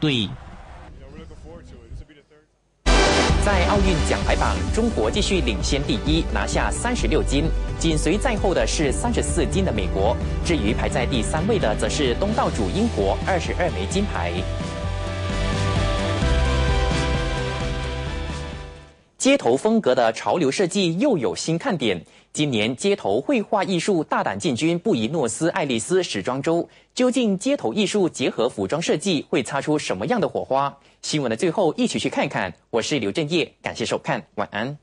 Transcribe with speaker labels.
Speaker 1: 对。
Speaker 2: 在奥运奖牌榜，中国继续领先第一，拿下三十六金，紧随在后的是三十四金的美国。至于排在第三位的，则是东道主英国，二十二枚金牌。街头风格的潮流设计又有新看点。今年街头绘画艺术大胆进军布宜诺斯艾利斯时装周，究竟街头艺术结合服装设计会擦出什么样的火花？新闻的最后，一起去看看。我是刘振业，感谢收看，晚安。